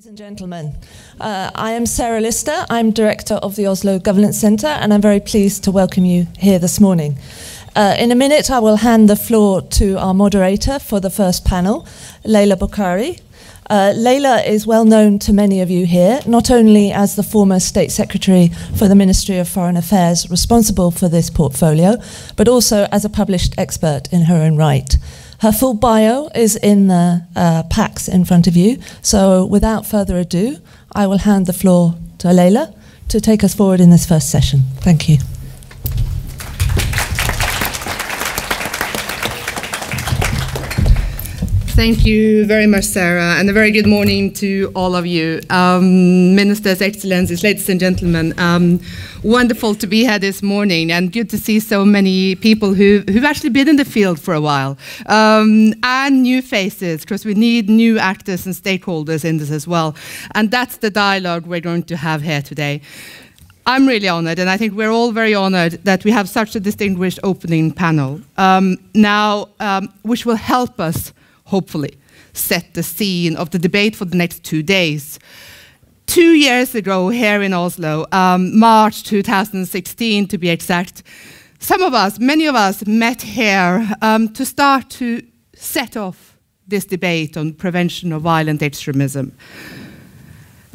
Ladies and gentlemen, uh, I am Sarah Lister. I'm director of the Oslo Governance Centre, and I'm very pleased to welcome you here this morning. Uh, in a minute, I will hand the floor to our moderator for the first panel, Laila Bokhari. Uh, Leila is well known to many of you here, not only as the former State Secretary for the Ministry of Foreign Affairs responsible for this portfolio, but also as a published expert in her own right. Her full bio is in the uh, packs in front of you. So without further ado, I will hand the floor to Laila to take us forward in this first session. Thank you. Thank you very much, Sarah, and a very good morning to all of you. Um, Ministers, Excellencies, ladies and gentlemen, um, wonderful to be here this morning and good to see so many people who, who've actually been in the field for a while um, and new faces, because we need new actors and stakeholders in this as well. And that's the dialogue we're going to have here today. I'm really honored, and I think we're all very honored that we have such a distinguished opening panel um, now, um, which will help us hopefully, set the scene of the debate for the next two days. Two years ago, here in Oslo, um, March 2016 to be exact, some of us, many of us, met here um, to start to set off this debate on prevention of violent extremism.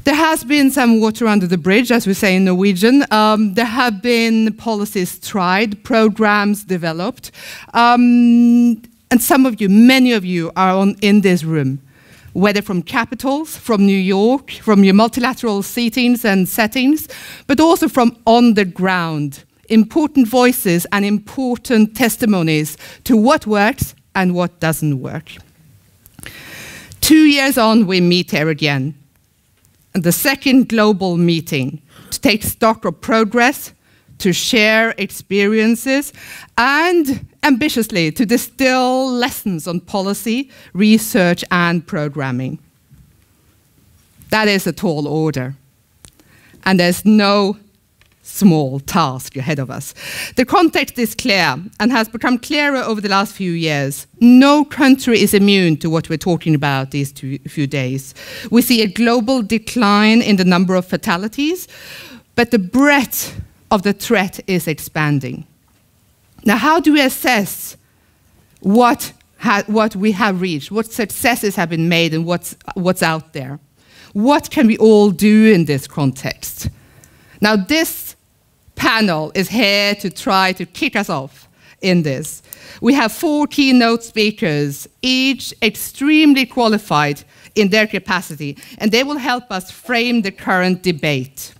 There has been some water under the bridge, as we say in Norwegian. Um, there have been policies tried, programs developed. Um, and some of you, many of you, are on, in this room, whether from capitals, from New York, from your multilateral seatings and settings, but also from on the ground. Important voices and important testimonies to what works and what doesn't work. Two years on, we meet here again. And the second global meeting to take stock of progress, to share experiences, and ambitiously to distill lessons on policy, research, and programming. That is a tall order. And there's no small task ahead of us. The context is clear and has become clearer over the last few years. No country is immune to what we're talking about these two, few days. We see a global decline in the number of fatalities, but the breadth of the threat is expanding. Now, how do we assess what, what we have reached, what successes have been made, and what's, what's out there? What can we all do in this context? Now, this panel is here to try to kick us off in this. We have four keynote speakers, each extremely qualified in their capacity, and they will help us frame the current debate.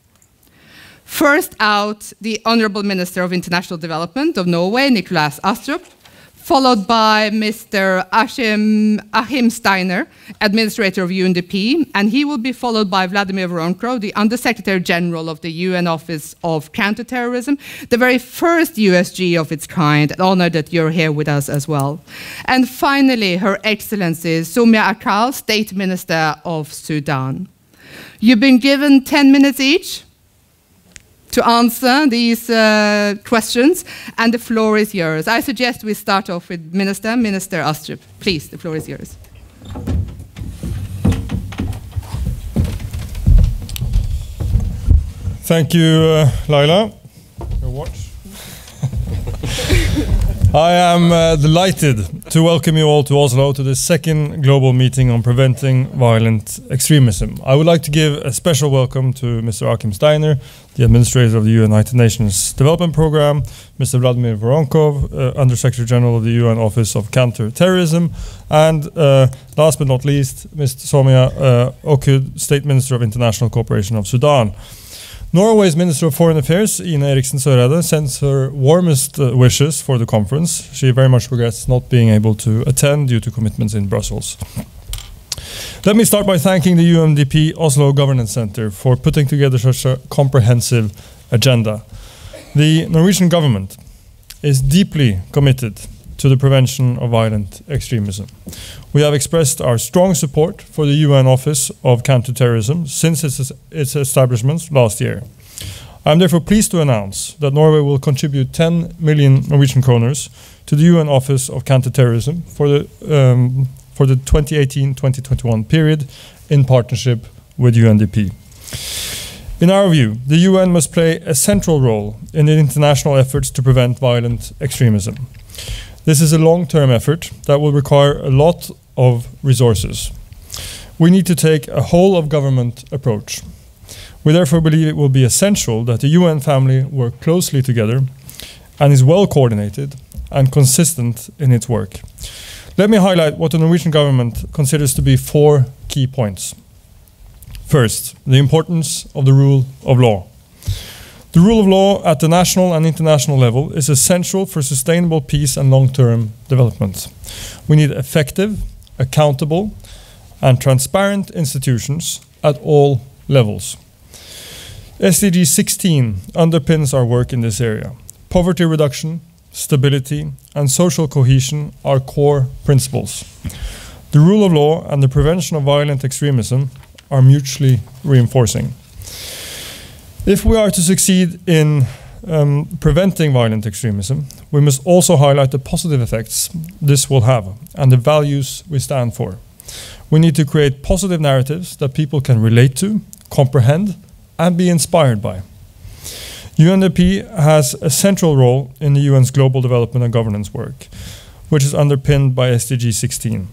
First out, the Honourable Minister of International Development of Norway, Nikolai Astrup, followed by Mr. Achim, Achim Steiner, Administrator of UNDP, and he will be followed by Vladimir Voronkov, the Undersecretary General of the UN Office of Counterterrorism, the very first USG of its kind, an honor that you're here with us as well. And finally, Her Excellency Somia Okoued, State Minister of Sudan. You've been given 10 minutes each to answer these uh, questions, and the floor is yours. I suggest we start off with Minister, Minister Astrup. Please, the floor is yours. Thank you, uh, Laila. Your watch. I am uh, delighted to welcome you all to Oslo to the second global meeting on preventing violent extremism. I would like to give a special welcome to Mr. Achim Steiner, the administrator of the United Nations Development Programme, Mr. Vladimir Voronkov, uh, Under Secretary General of the UN Office of Counter-Terrorism, and uh, last but not least, Mr. Somia uh, Okoued, State Minister of International Cooperation of Sudan. Norway's Minister of Foreign Affairs, Ine Eriksen Søreide, sends her warmest uh, wishes for the conference. She very much regrets not being able to attend due to commitments in Brussels. Let me start by thanking the UNDP Oslo Governance Center for putting together such a comprehensive agenda. The Norwegian government is deeply committed to the prevention of violent extremism. We have expressed our strong support for the UN Office of Counterterrorism since its, its establishment last year. I am therefore pleased to announce that Norway will contribute 10 million Norwegian kroners to the UN Office of Counterterrorism for the, um, for the 2018-2021 period in partnership with UNDP. In our view, the UN must play a central role in the international efforts to prevent violent extremism. This is a long term effort that will require a lot of resources. We need to take a whole of government approach. We therefore believe it will be essential that the UN family work closely together and is well coordinated and consistent in its work. Let me highlight what the Norwegian government considers to be four key points. First, the importance of the rule of law. The rule of law at the national and international level is essential for sustainable peace and long term development. We need effective, accountable, and transparent institutions at all levels. SDG 16 underpins our work in this area. Poverty reduction, stability, and social cohesion are core principles. The rule of law and the prevention of violent extremism are mutually reinforcing. If we are to succeed in um, preventing violent extremism, we must also highlight the positive effects this will have and the values we stand for. We need to create positive narratives that people can relate to, comprehend, and be inspired by. UNDP has a central role in the UN's global development and governance work, which is underpinned by SDG 16.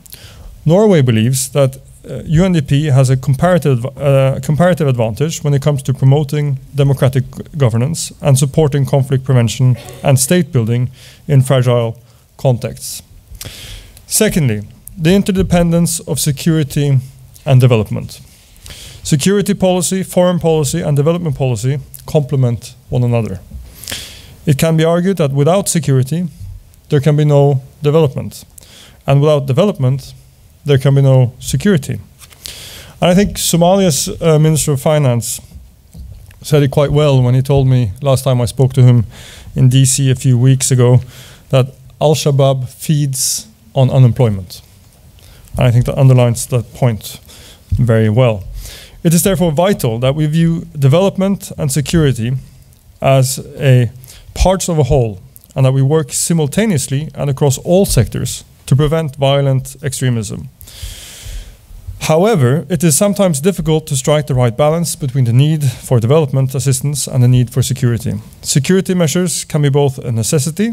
Norway believes that UNDP has a comparative, uh, comparative advantage when it comes to promoting democratic governance and supporting conflict prevention and state building in fragile contexts. Secondly, the interdependence of security and development. Security policy, foreign policy, and development policy complement one another. It can be argued that without security, there can be no development. And without development, there can be no security. And I think Somalia's uh, Minister of Finance said it quite well when he told me last time I spoke to him in DC a few weeks ago that Al Shabaab feeds on unemployment. And I think that underlines that point very well. It is therefore vital that we view development and security as a parts of a whole and that we work simultaneously and across all sectors to prevent violent extremism. However, it is sometimes difficult to strike the right balance between the need for development assistance and the need for security. Security measures can be both a necessity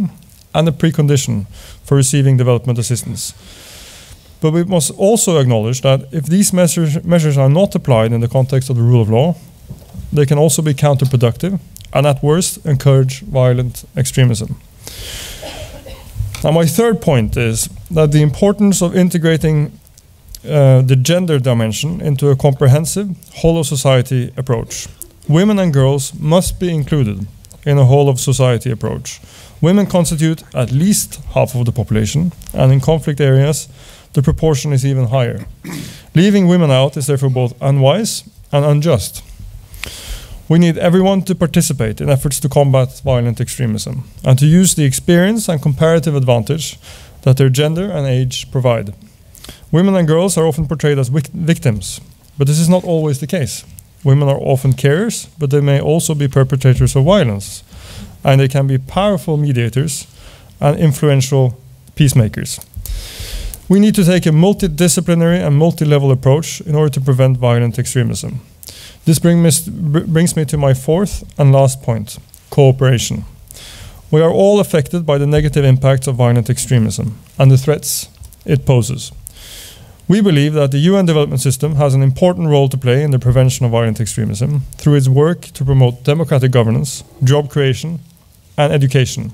and a precondition for receiving development assistance. But we must also acknowledge that if these measures, measures are not applied in the context of the rule of law, they can also be counterproductive and at worst encourage violent extremism. Now, my third point is that the importance of integrating uh, the gender dimension into a comprehensive, whole of society approach. Women and girls must be included in a whole of society approach. Women constitute at least half of the population, and in conflict areas, the proportion is even higher. Leaving women out is therefore both unwise and unjust. We need everyone to participate in efforts to combat violent extremism and to use the experience and comparative advantage that their gender and age provide. Women and girls are often portrayed as victims, but this is not always the case. Women are often carers, but they may also be perpetrators of violence, and they can be powerful mediators and influential peacemakers. We need to take a multidisciplinary and multi level approach in order to prevent violent extremism. This bring me brings me to my fourth and last point cooperation. We are all affected by the negative impacts of violent extremism and the threats it poses. We believe that the UN development system has an important role to play in the prevention of violent extremism through its work to promote democratic governance, job creation, and education.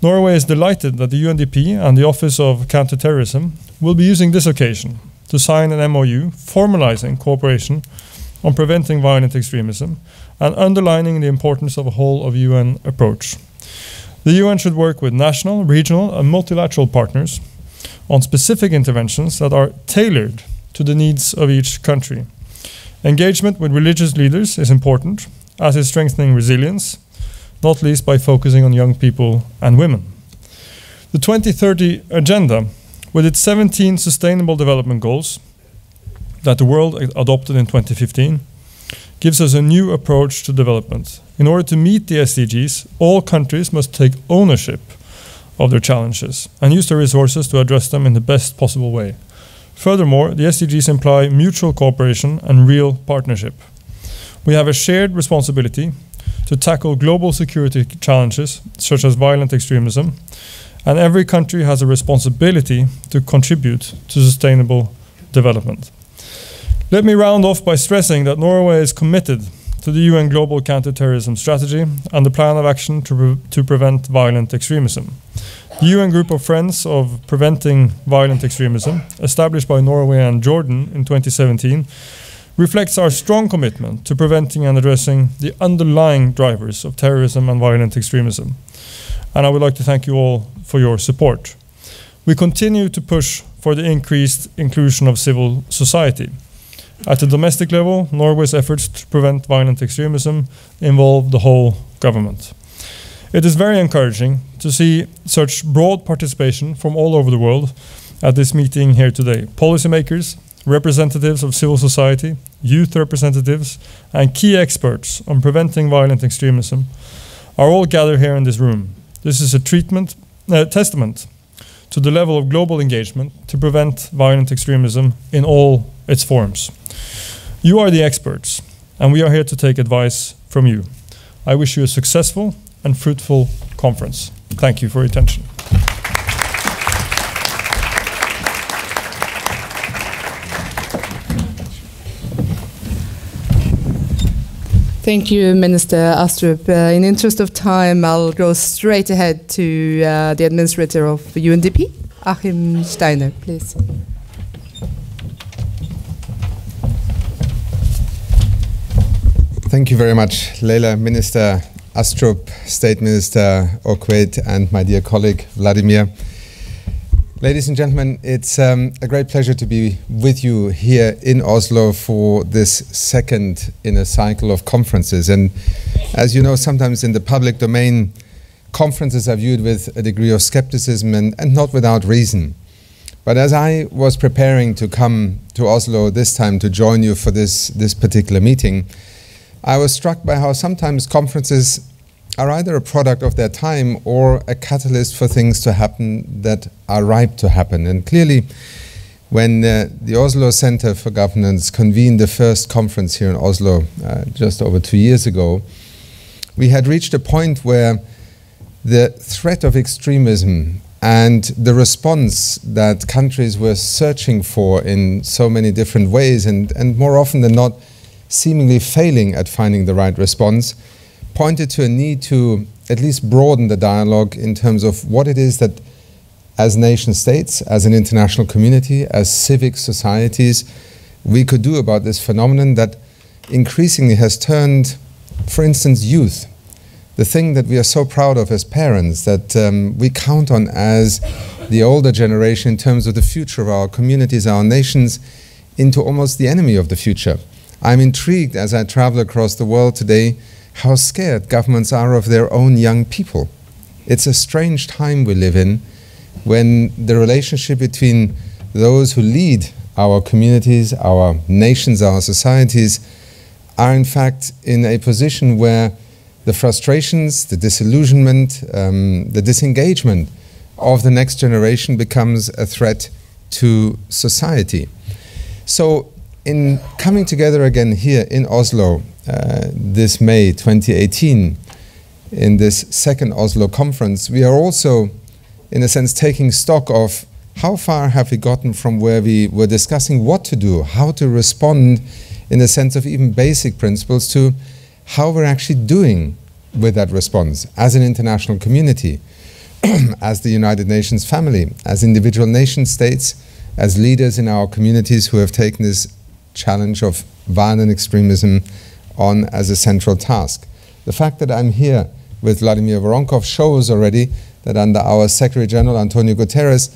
Norway is delighted that the UNDP and the Office of Counterterrorism will be using this occasion to sign an MOU formalizing cooperation on preventing violent extremism and underlining the importance of a whole of UN approach. The UN should work with national, regional, and multilateral partners on specific interventions that are tailored to the needs of each country. Engagement with religious leaders is important, as is strengthening resilience, not least by focusing on young people and women. The 2030 Agenda, with its 17 Sustainable Development Goals that the world adopted in 2015, gives us a new approach to development. In order to meet the SDGs, all countries must take ownership of their challenges and use their resources to address them in the best possible way. Furthermore, the SDGs imply mutual cooperation and real partnership. We have a shared responsibility to tackle global security challenges such as violent extremism, and every country has a responsibility to contribute to sustainable development. Let me round off by stressing that Norway is committed to the UN Global Counterterrorism Strategy and the Plan of Action to, pre to prevent violent extremism. The UN Group of Friends of Preventing Violent Extremism, established by Norway and Jordan in 2017, reflects our strong commitment to preventing and addressing the underlying drivers of terrorism and violent extremism. And I would like to thank you all for your support. We continue to push for the increased inclusion of civil society. At the domestic level, Norway's efforts to prevent violent extremism involve the whole government. It is very encouraging to see such broad participation from all over the world at this meeting here today. Policymakers, representatives of civil society, youth representatives, and key experts on preventing violent extremism are all gathered here in this room. This is a treatment, uh, testament to the level of global engagement to prevent violent extremism in all its forms. You are the experts, and we are here to take advice from you. I wish you a successful and fruitful conference. Thank you for your attention. Thank you, Minister Astrup. Uh, in interest of time, I'll go straight ahead to uh, the administrator of UNDP, Achim Steiner, please. Thank you very much, Laila, Minister Astrup, State Minister Okoued, and my dear colleague Vladimir. Ladies and gentlemen, it's um, a great pleasure to be with you here in Oslo for this second in a cycle of conferences. And as you know, sometimes in the public domain, conferences are viewed with a degree of skepticism and, and not without reason. But as I was preparing to come to Oslo this time to join you for this, this particular meeting, I was struck by how sometimes conferences are either a product of their time or a catalyst for things to happen that are ripe to happen. And clearly, when uh, the Oslo Center for Governance convened the first conference here in Oslo uh, just over two years ago, we had reached a point where the threat of extremism and the response that countries were searching for in so many different ways, and, and more often than not, seemingly failing at finding the right response, pointed to a need to at least broaden the dialogue in terms of what it is that, as nation states, as an international community, as civic societies, we could do about this phenomenon that increasingly has turned, for instance, youth, the thing that we are so proud of as parents, that um, we count on as the older generation in terms of the future of our communities, our nations, into almost the enemy of the future. I'm intrigued as I travel across the world today how scared governments are of their own young people. It's a strange time we live in when the relationship between those who lead our communities, our nations, our societies are in fact in a position where the frustrations, the disillusionment, um, the disengagement of the next generation becomes a threat to society. So, in coming together again here in Oslo uh, this May 2018, in this second Oslo conference, we are also, in a sense, taking stock of how far have we gotten from where we were discussing what to do, how to respond in the sense of even basic principles to how we're actually doing with that response as an international community, as the United Nations family, as individual nation states, as leaders in our communities who have taken this challenge of violent extremism on as a central task. The fact that I'm here with Vladimir Voronkov shows already that under our Secretary General Antonio Guterres,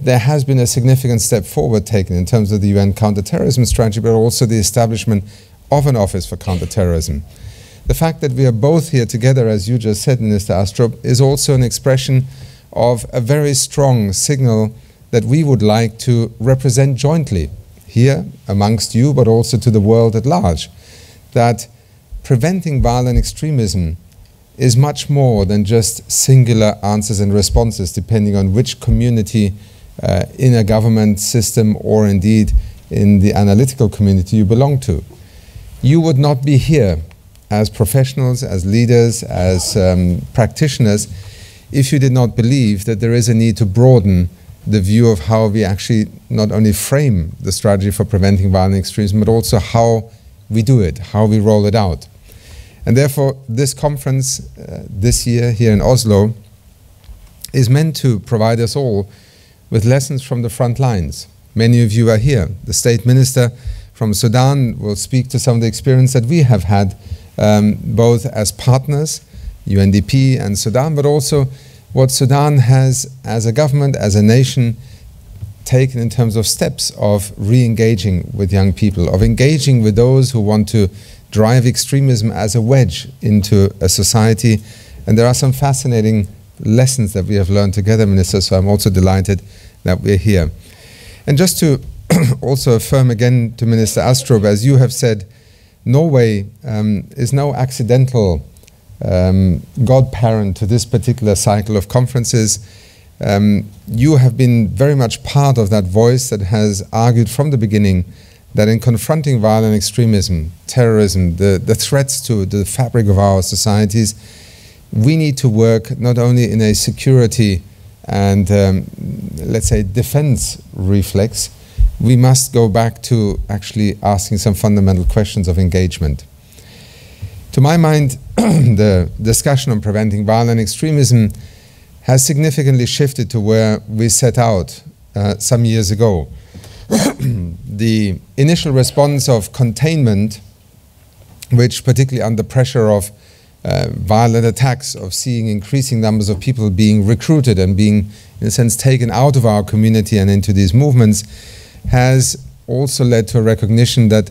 there has been a significant step forward taken in terms of the UN counterterrorism strategy, but also the establishment of an office for counterterrorism. The fact that we are both here together, as you just said, Minister Astrup, is also an expression of a very strong signal that we would like to represent jointly here amongst you, but also to the world at large that preventing violent extremism is much more than just singular answers and responses depending on which community uh, in a government system or indeed in the analytical community you belong to. You would not be here as professionals, as leaders, as um, practitioners if you did not believe that there is a need to broaden the view of how we actually not only frame the strategy for preventing violent extremism, but also how we do it, how we roll it out. And therefore, this conference uh, this year here in Oslo is meant to provide us all with lessons from the front lines. Many of you are here. The state minister from Sudan will speak to some of the experience that we have had, um, both as partners, UNDP and Sudan, but also what Sudan has, as a government, as a nation, taken in terms of steps of re engaging with young people, of engaging with those who want to drive extremism as a wedge into a society. And there are some fascinating lessons that we have learned together, Minister, so I'm also delighted that we're here. And just to also affirm again to Minister Astrup, as you have said, Norway um, is no accidental um, godparent to this particular cycle of conferences. Um, you have been very much part of that voice that has argued from the beginning that in confronting violent extremism, terrorism, the, the threats to the fabric of our societies, we need to work not only in a security and, um, let's say, defense reflex, we must go back to actually asking some fundamental questions of engagement. To my mind, the discussion on preventing violent extremism has significantly shifted to where we set out uh, some years ago. the initial response of containment, which particularly under pressure of uh, violent attacks, of seeing increasing numbers of people being recruited and being, in a sense, taken out of our community and into these movements, has also led to a recognition that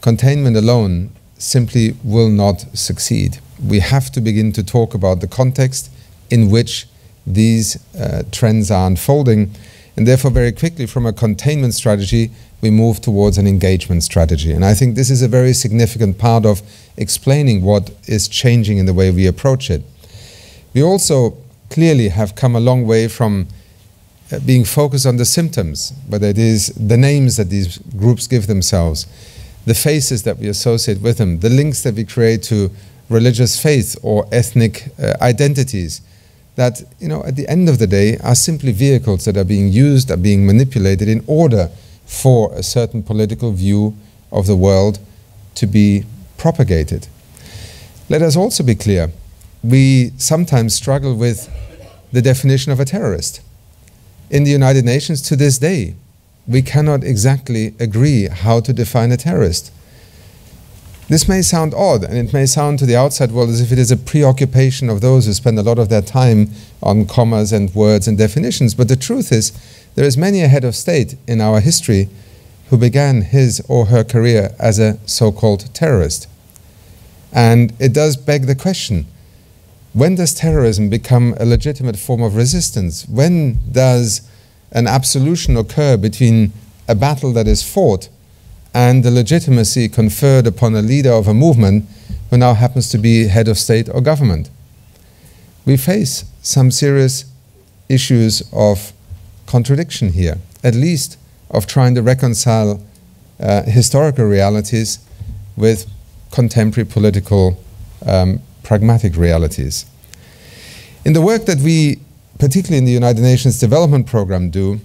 containment alone simply will not succeed. We have to begin to talk about the context in which these uh, trends are unfolding. And therefore, very quickly, from a containment strategy, we move towards an engagement strategy. And I think this is a very significant part of explaining what is changing in the way we approach it. We also clearly have come a long way from uh, being focused on the symptoms, whether it is the names that these groups give themselves, the faces that we associate with them, the links that we create to religious faith or ethnic uh, identities that you know at the end of the day are simply vehicles that are being used are being manipulated in order for a certain political view of the world to be propagated. Let us also be clear we sometimes struggle with the definition of a terrorist. In the united nations to this day we cannot exactly agree how to define a terrorist. This may sound odd, and it may sound to the outside world as if it is a preoccupation of those who spend a lot of their time on commas and words and definitions. But the truth is, there is many a head of state in our history who began his or her career as a so called terrorist. And it does beg the question when does terrorism become a legitimate form of resistance? When does an absolution occur between a battle that is fought and the legitimacy conferred upon a leader of a movement who now happens to be head of state or government. We face some serious issues of contradiction here, at least of trying to reconcile uh, historical realities with contemporary political um, pragmatic realities. In the work that we particularly in the United Nations Development Program, do,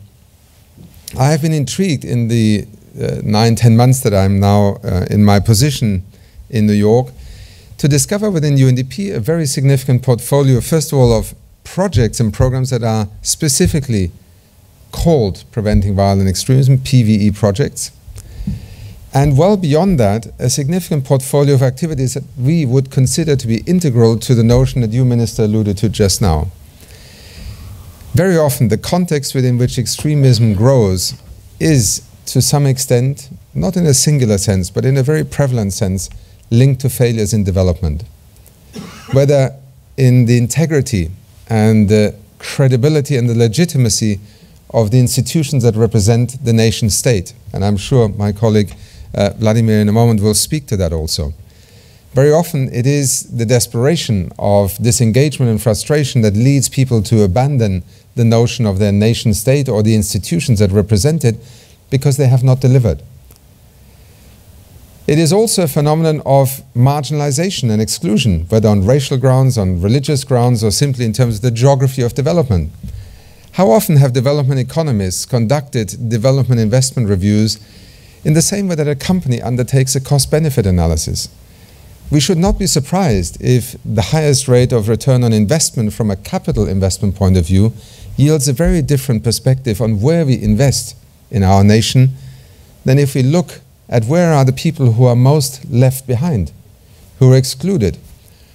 I have been intrigued in the uh, nine, ten months that I'm now uh, in my position in New York to discover within UNDP a very significant portfolio, first of all, of projects and programs that are specifically called Preventing Violent Extremism, PVE projects. And well beyond that, a significant portfolio of activities that we would consider to be integral to the notion that you, Minister, alluded to just now very often the context within which extremism grows is to some extent, not in a singular sense, but in a very prevalent sense, linked to failures in development. Whether in the integrity and the credibility and the legitimacy of the institutions that represent the nation state. And I'm sure my colleague uh, Vladimir in a moment will speak to that also. Very often it is the desperation of disengagement and frustration that leads people to abandon the notion of their nation state or the institutions that represent it because they have not delivered. It is also a phenomenon of marginalization and exclusion, whether on racial grounds, on religious grounds, or simply in terms of the geography of development. How often have development economists conducted development investment reviews in the same way that a company undertakes a cost benefit analysis? We should not be surprised if the highest rate of return on investment from a capital investment point of view yields a very different perspective on where we invest in our nation than if we look at where are the people who are most left behind, who are excluded,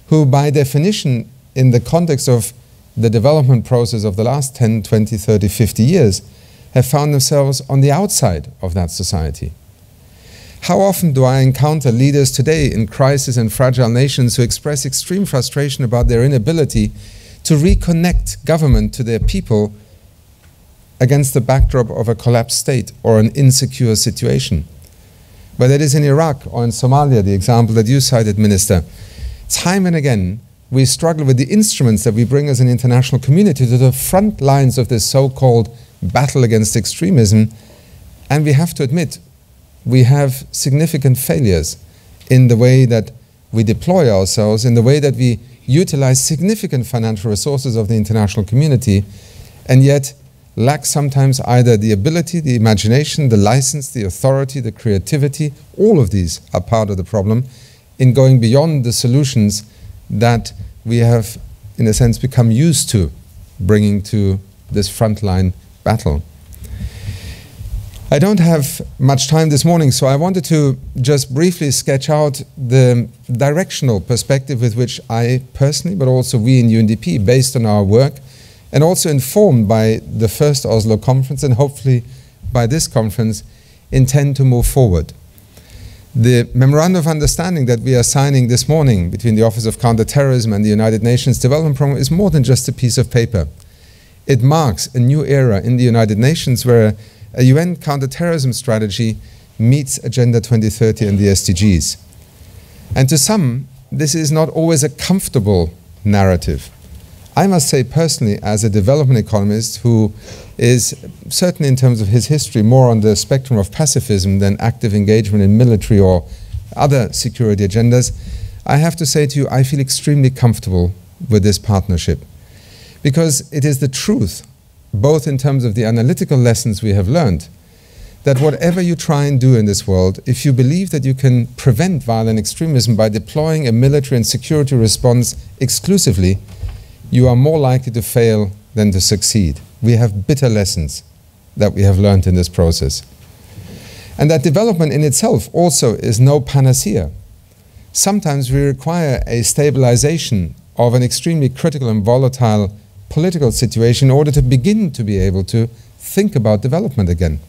who by definition in the context of the development process of the last 10, 20, 30, 50 years have found themselves on the outside of that society. How often do I encounter leaders today in crisis and fragile nations who express extreme frustration about their inability to reconnect government to their people against the backdrop of a collapsed state or an insecure situation? whether it is in Iraq or in Somalia, the example that you cited, Minister, time and again, we struggle with the instruments that we bring as an international community to the front lines of this so called battle against extremism. And we have to admit, we have significant failures in the way that we deploy ourselves, in the way that we utilize significant financial resources of the international community, and yet lack sometimes either the ability, the imagination, the license, the authority, the creativity. All of these are part of the problem in going beyond the solutions that we have, in a sense, become used to bringing to this frontline battle. I don't have much time this morning, so I wanted to just briefly sketch out the directional perspective with which I personally, but also we in UNDP, based on our work, and also informed by the first Oslo conference and hopefully by this conference, intend to move forward. The memorandum of understanding that we are signing this morning between the Office of Counterterrorism and the United Nations Development Programme is more than just a piece of paper. It marks a new era in the United Nations where a UN counterterrorism strategy meets Agenda 2030 and the SDGs. And to some, this is not always a comfortable narrative. I must say personally, as a development economist who is certainly in terms of his history more on the spectrum of pacifism than active engagement in military or other security agendas, I have to say to you, I feel extremely comfortable with this partnership because it is the truth, both in terms of the analytical lessons we have learned, that whatever you try and do in this world, if you believe that you can prevent violent extremism by deploying a military and security response exclusively, you are more likely to fail than to succeed. We have bitter lessons that we have learned in this process. And that development in itself also is no panacea. Sometimes we require a stabilization of an extremely critical and volatile political situation in order to begin to be able to think about development again.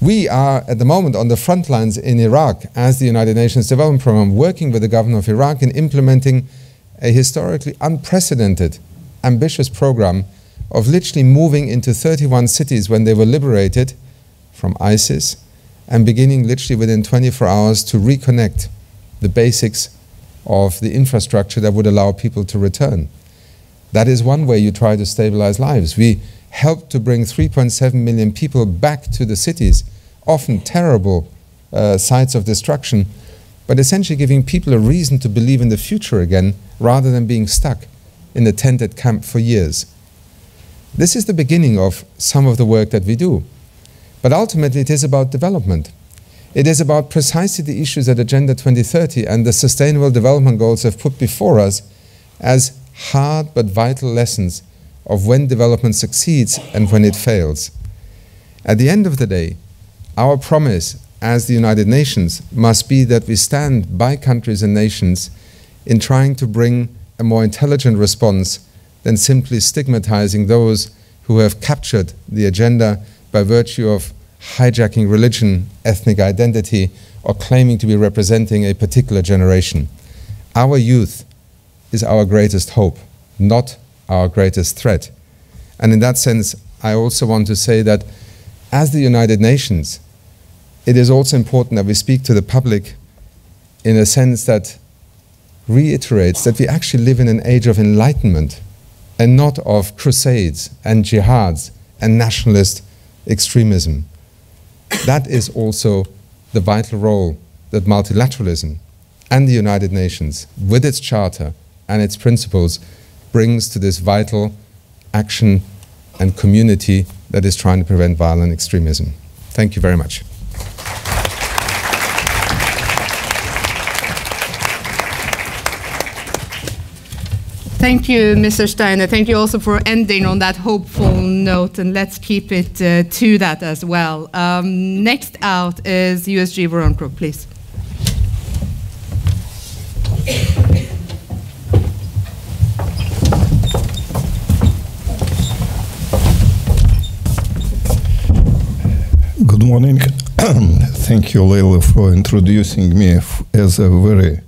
We are at the moment on the front lines in Iraq as the United Nations Development Programme working with the government of Iraq in implementing a historically unprecedented, ambitious program of literally moving into 31 cities when they were liberated from ISIS and beginning literally within 24 hours to reconnect the basics of the infrastructure that would allow people to return. That is one way you try to stabilize lives. We helped to bring 3.7 million people back to the cities, often terrible uh, sites of destruction, but essentially giving people a reason to believe in the future again rather than being stuck in the tented camp for years. This is the beginning of some of the work that we do. But ultimately, it is about development. It is about precisely the issues that Agenda 2030 and the Sustainable Development Goals have put before us as hard but vital lessons of when development succeeds and when it fails. At the end of the day, our promise as the United Nations must be that we stand by countries and nations in trying to bring a more intelligent response than simply stigmatizing those who have captured the agenda by virtue of hijacking religion, ethnic identity, or claiming to be representing a particular generation. Our youth is our greatest hope, not our greatest threat. And in that sense, I also want to say that as the United Nations, it is also important that we speak to the public in a sense that reiterates that we actually live in an age of enlightenment and not of crusades and jihads and nationalist extremism. That is also the vital role that multilateralism and the United Nations, with its charter and its principles, brings to this vital action and community that is trying to prevent violent extremism. Thank you very much. Thank you, Mr. Steiner. Thank you also for ending on that hopeful note, and let's keep it uh, to that as well. Um, next out is USG Voronkov, please. Good morning. Thank you, Laila, for introducing me as a very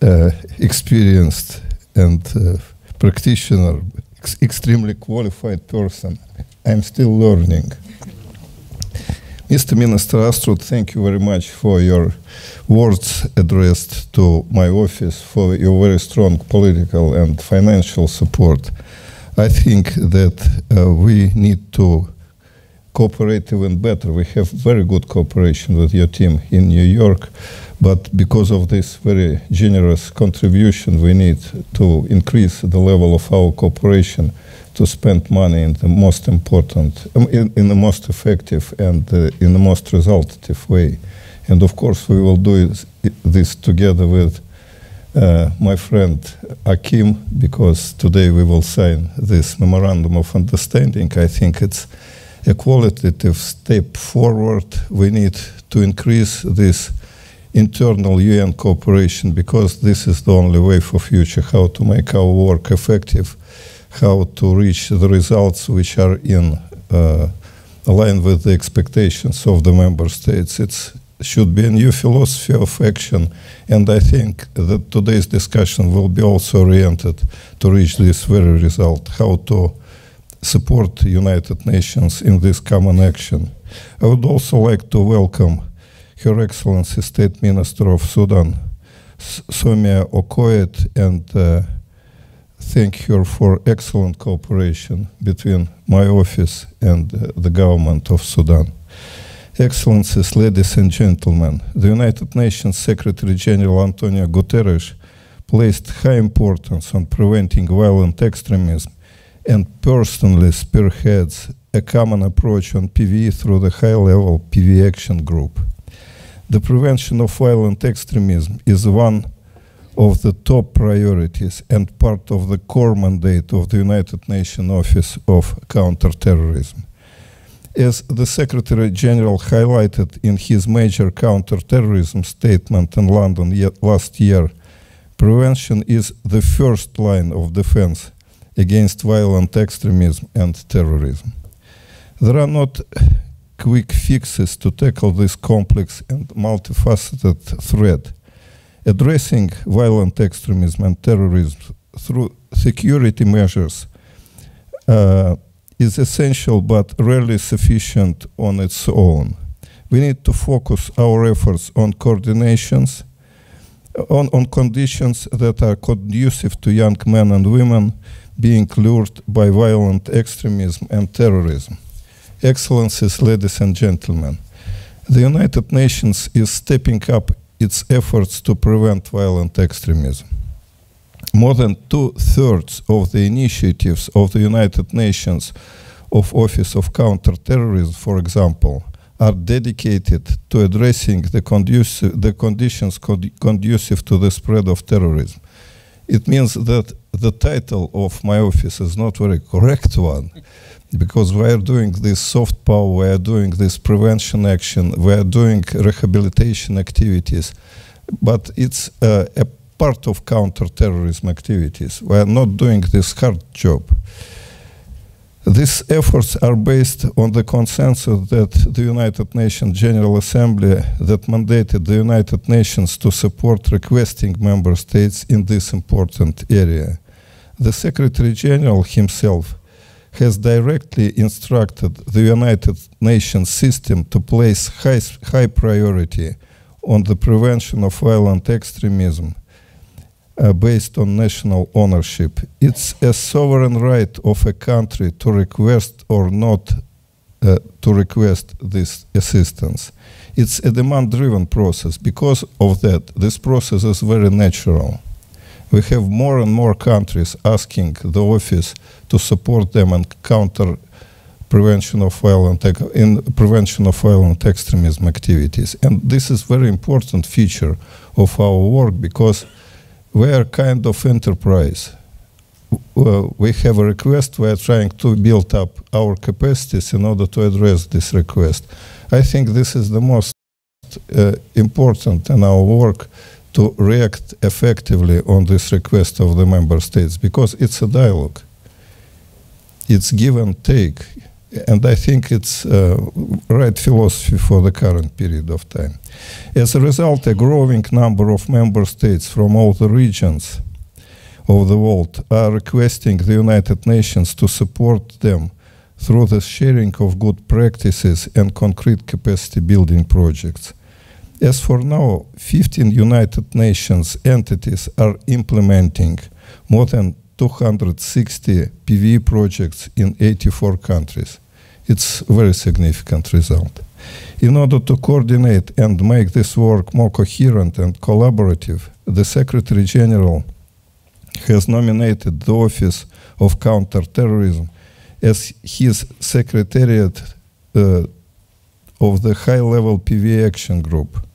uh, experienced and uh, practitioner, ex extremely qualified person. I'm still learning. Mr. Minister Astrup, thank you very much for your words addressed to my office, for your very strong political and financial support. I think that uh, we need to cooperate even better. We have very good cooperation with your team in New York. But because of this very generous contribution, we need to increase the level of our cooperation to spend money in the most important, um, in, in, the most effective and uh, in the most resultative way. And of course, we will do this together with uh, my friend Achim, because today we will sign this memorandum of understanding. I think it's a qualitative step forward. We need to increase this internal UN cooperation because this is the only way for future how to make our work effective, how to reach the results which are in uh, line with the expectations of the member states. It should be a new philosophy of action, and I think that today's discussion will be also oriented to reach this very result, how to support United Nations in this common action. I would also like to welcome Her Excellency State Minister of Sudan, Somia Okoued, and uh, thank her for excellent cooperation between my office and uh, the government of Sudan. Excellencies, ladies and gentlemen, the United Nations Secretary General Antonio Guterres placed high importance on preventing violent extremism and personally spearheads a common approach on PV through the high-level PV Action Group. The prevention of violent extremism is one of the top priorities and part of the core mandate of the United Nations Office of Counterterrorism. As the Secretary General highlighted in his major counterterrorism statement in London last year, prevention is the first line of defense against violent extremism and terrorism. There are not quick fixes to tackle this complex and multifaceted threat. Addressing violent extremism and terrorism through security measures uh, is essential but rarely sufficient on its own. We need to focus our efforts on coordinations, on, on conditions that are conducive to young men and women being lured by violent extremism and terrorism. Excellencies, ladies and gentlemen, the United Nations is stepping up its efforts to prevent violent extremism. More than two-thirds of the initiatives of the United Nations of Office of Counterterrorism, for example, are dedicated to addressing the, the conditions conducive to the spread of terrorism. It means that the title of my office is not very correct one because we are doing this soft power, we are doing this prevention action, we are doing rehabilitation activities, but it's uh, a part of counterterrorism activities. We are not doing this hard job. These efforts are based on the consensus that the United Nations General Assembly that mandated the United Nations to support requesting member states in this important area. The Secretary General himself has directly instructed the United Nations system to place high, high priority on the prevention of violent extremism uh, based on national ownership. It's a sovereign right of a country to request or not uh, to request this assistance. It's a demand-driven process. Because of that, this process is very natural. We have more and more countries asking the office to support them and counter prevention of violent in prevention of violent extremism activities. And this is very important feature of our work because we are kind of enterprise. Uh, we have a request, we are trying to build up our capacities in order to address this request. I think this is the most uh, important in our work to react effectively on this request of the member states because it's a dialogue. It's give and take and I think it's uh, right philosophy for the current period of time. As a result, a growing number of member states from all the regions of the world are requesting the United Nations to support them through the sharing of good practices and concrete capacity building projects. As for now, 15 United Nations entities are implementing more than 260 PV projects in 84 countries. It's a very significant result. In order to coordinate and make this work more coherent and collaborative, the Secretary General has nominated the Office of Counterterrorism as his secretariat uh, of the high-level PV action group.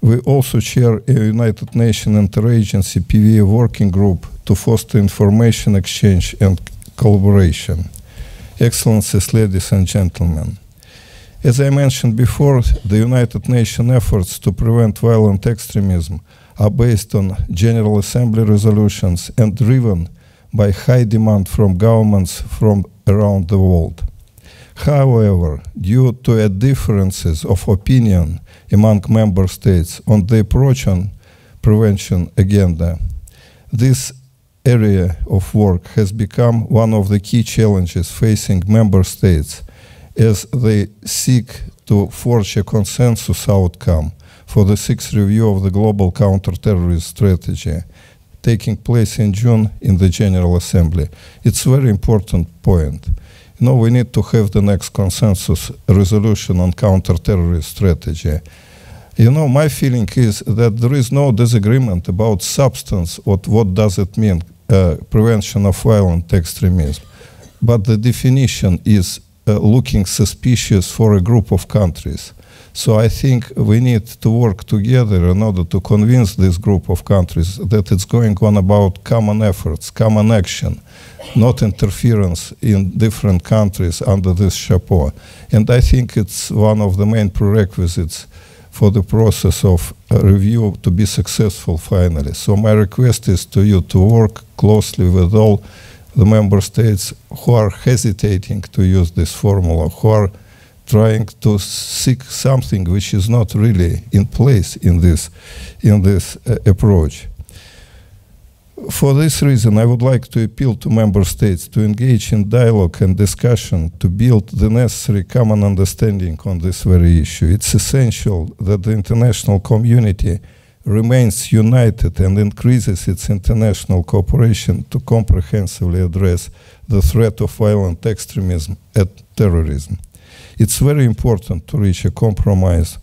We also chair a United Nations interagency PVE working group to foster information exchange and collaboration. Excellencies, ladies and gentlemen, as I mentioned before, the United Nations efforts to prevent violent extremism are based on General Assembly resolutions and driven by high demand from governments from around the world. However, due to differences of opinion among member states on the approach on prevention agenda, this area of work has become one of the key challenges facing member states as they seek to forge a consensus outcome for the sixth review of the global counterterrorism strategy taking place in June in the General Assembly. It's a very important point. Know, we need to have the next consensus resolution on counterterrorism strategy. You know, my feeling is that there is no disagreement about substance, what, what does it mean, uh, prevention of violent extremism. But the definition is uh, looking suspicious for a group of countries. So I think we need to work together in order to convince this group of countries that it's going on about common efforts, common action, not interference in different countries under this chapeau. And I think it's one of the main prerequisites for the process of uh, review to be successful finally. So my request is to you to work closely with all the member states who are hesitating to use this formula, who are trying to seek something which is not really in place in this, in this uh, approach. For this reason, I would like to appeal to member states to engage in dialogue and discussion to build the necessary common understanding on this very issue. It's essential that the international community remains united and increases its international cooperation to comprehensively address the threat of violent extremism and terrorism. It's very important to reach a compromise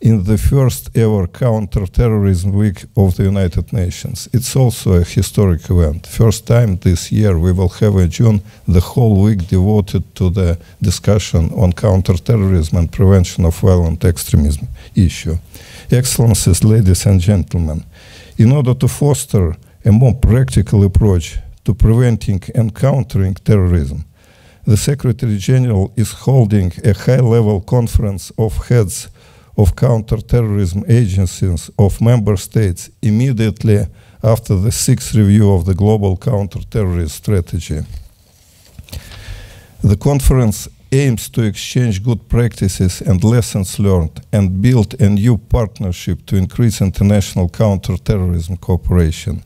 in the first ever counter-terrorism week of the United Nations. It's also a historic event. First time this year we will have in June the whole week devoted to the discussion on counter-terrorism and prevention of violent extremism issue. Excellencies, ladies and gentlemen, in order to foster a more practical approach to preventing and countering terrorism, the Secretary General is holding a high-level conference of heads of counterterrorism agencies of member states immediately after the sixth review of the global counterterrorism strategy. The conference aims to exchange good practices and lessons learned and build a new partnership to increase international counterterrorism cooperation.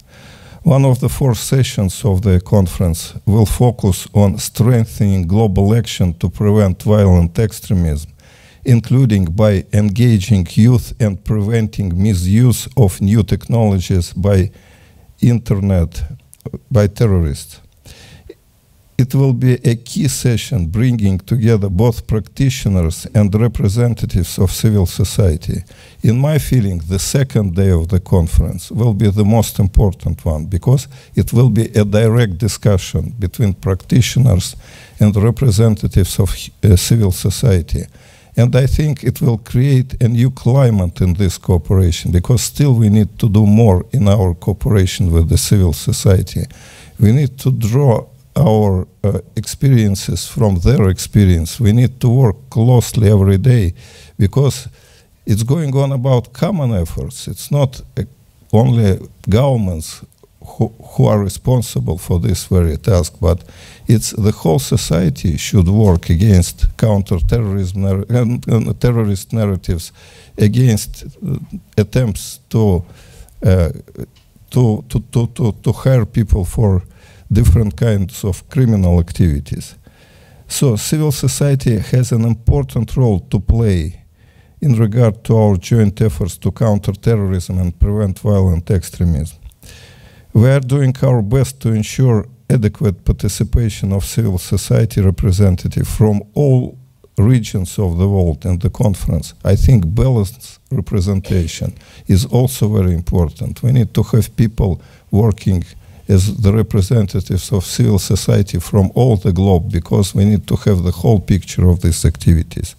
One of the four sessions of the conference will focus on strengthening global action to prevent violent extremism including by engaging youth and preventing misuse of new technologies by internet by terrorists. It will be a key session bringing together both practitioners and representatives of civil society. In my feeling, the second day of the conference will be the most important one because it will be a direct discussion between practitioners and representatives of uh, civil society. And I think it will create a new climate in this cooperation because still we need to do more in our cooperation with the civil society. We need to draw our uh, experiences from their experience. We need to work closely every day because it's going on about common efforts. It's not uh, only governments who, who are responsible for this very task, but it's the whole society should work against counter-terrorism nar- uh, terrorist narratives, against uh, attempts to, uh, to, to, to, to, to hire people for different kinds of criminal activities. So civil society has an important role to play in regard to our joint efforts to counter terrorism and prevent violent extremism. We are doing our best to ensure adequate participation of civil society representatives from all regions of the world in the conference. I think balanced representation is also very important. We need to have people working as the representatives of civil society from all the globe because we need to have the whole picture of these activities.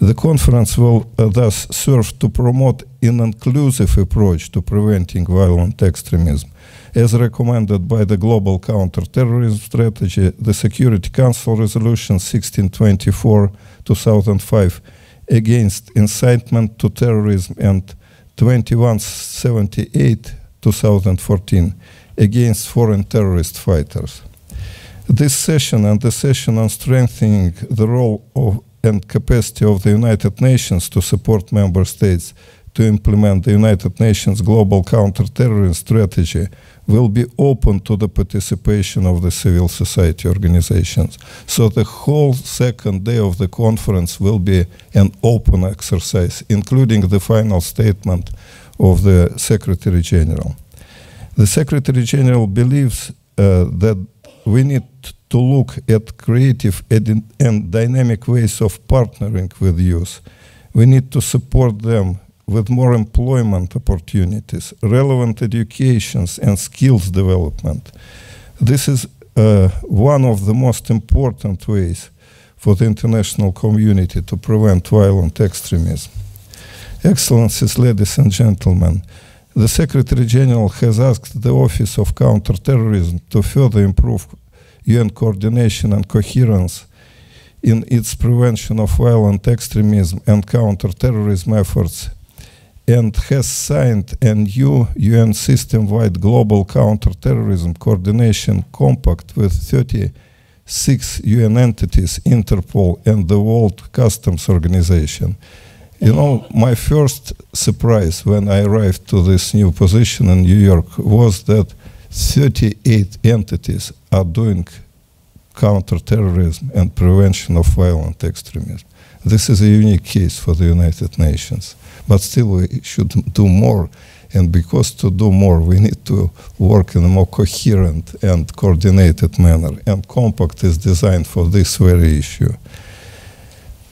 The conference will uh, thus serve to promote an inclusive approach to preventing violent extremism. As recommended by the Global Counterterrorism Strategy, the Security Council Resolution 1624 2005 against incitement to terrorism and 2178 2014 against foreign terrorist fighters. This session and the session on strengthening the role of and capacity of the United Nations to support member states to implement the United Nations Global Counterterrorism Strategy will be open to the participation of the civil society organizations. So the whole second day of the conference will be an open exercise, including the final statement of the Secretary General. The Secretary General believes uh, that we need to look at creative and dynamic ways of partnering with youth. We need to support them with more employment opportunities, relevant educations and skills development. This is uh, one of the most important ways for the international community to prevent violent extremism. Excellencies, ladies and gentlemen, the Secretary General has asked the Office of Counterterrorism to further improve UN coordination and coherence in its prevention of violent extremism and counterterrorism efforts and has signed a new UN system-wide global counterterrorism coordination compact with 36 UN entities, Interpol, and the World Customs Organization. You know, my first surprise when I arrived to this new position in New York was that 38 entities are doing counterterrorism and prevention of violent extremism. This is a unique case for the United Nations. But still, we should do more. And because to do more, we need to work in a more coherent and coordinated manner. And Compact is designed for this very issue.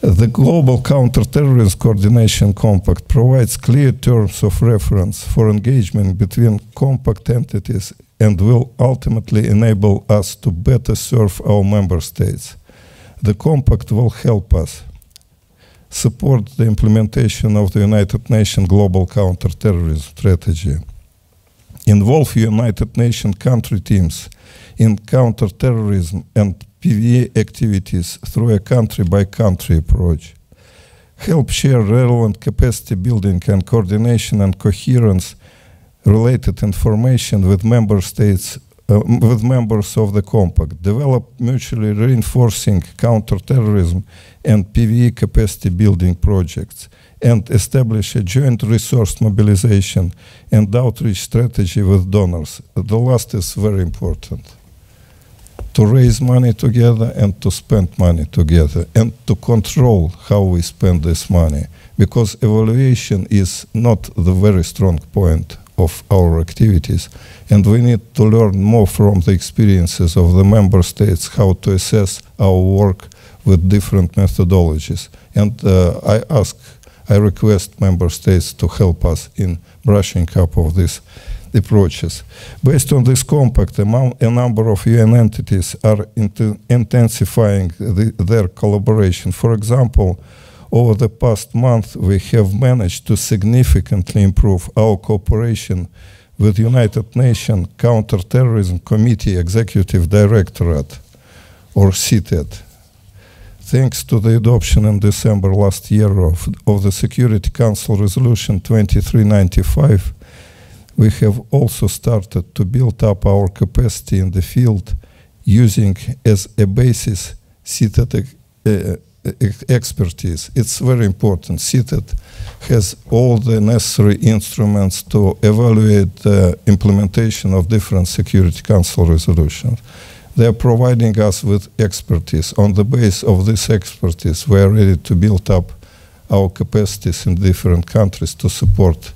The Global Counterterrorism Coordination Compact provides clear terms of reference for engagement between compact entities and will ultimately enable us to better serve our member states. The compact will help us support the implementation of the United Nations Global Counterterrorism Strategy, involve United Nations country teams in counterterrorism and PVE activities through a country-by-country approach, help share relevant capacity building and coordination and coherence related information with member states uh, with members of the compact, develop mutually reinforcing counterterrorism and PVE capacity building projects, and establish a joint resource mobilization and outreach strategy with donors. The last is very important. To raise money together and to spend money together and to control how we spend this money because evaluation is not the very strong point of our activities. And we need to learn more from the experiences of the member states how to assess our work with different methodologies. And uh, I ask, I request member states to help us in brushing up of these approaches. Based on this compact, a number of UN entities are intensifying the, their collaboration. For example, over the past month, we have managed to significantly improve our cooperation with United Nations Counterterrorism Committee Executive Directorate, or CTED. Thanks to the adoption in December last year of, of the Security Council Resolution 2395, we have also started to build up our capacity in the field using as a basis CTED uh, expertise. It's very important. CTED has all the necessary instruments to evaluate the implementation of different Security Council resolutions. They are providing us with expertise. On the base of this expertise, we are ready to build up our capacities in different countries to support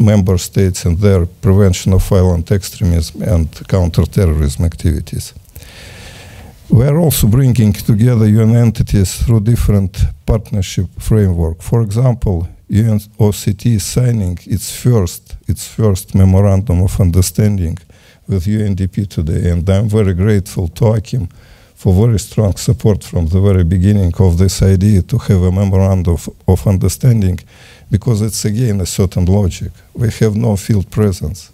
member states and their prevention of violent extremism and counterterrorism activities. We are also bringing together UN entities through different partnership framework. For example, UNOCT is signing its first its first memorandum of understanding with UNDP today, and I'm very grateful to Achim for very strong support from the very beginning of this idea to have a memorandum of, of understanding, because it's again a certain logic. We have no field presence,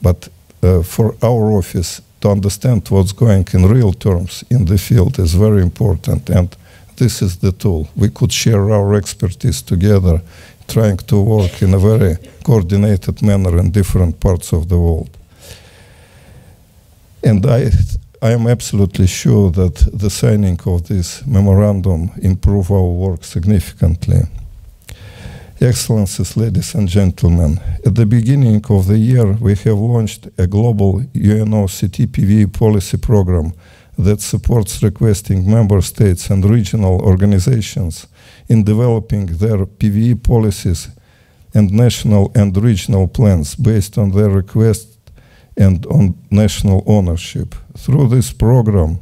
but uh, for our office to understand what's going in real terms in the field is very important, and this is the tool. We could share our expertise together, trying to work in a very coordinated manner in different parts of the world. And I, I am absolutely sure that the signing of this memorandum improve our work significantly. Excellencies, ladies and gentlemen, at the beginning of the year, we have launched a global UNOCT PVE policy program that supports requesting member states and regional organizations in developing their PVE policies and national and regional plans based on their request and on national ownership. Through this program,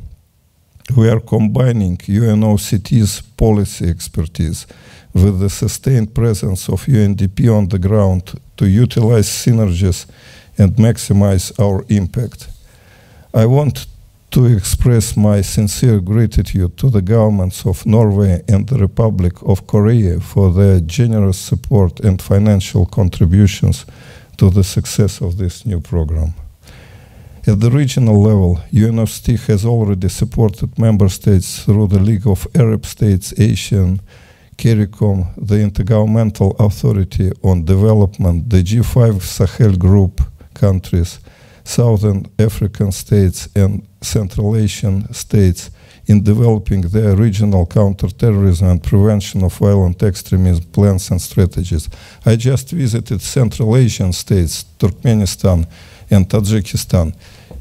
we are combining UNOCT's policy expertise with the sustained presence of UNDP on the ground to utilize synergies and maximize our impact. I want to express my sincere gratitude to the governments of Norway and the Republic of Korea for their generous support and financial contributions to the success of this new program. At the regional level, UNOCT has already supported member states through the League of Arab States, ASEAN, CARICOM, the Intergovernmental Authority on Development, the G5 Sahel Group countries, Southern African states, and Central Asian states in developing their regional counterterrorism and prevention of violent extremism plans and strategies. I just visited Central Asian states, Turkmenistan and Tajikistan.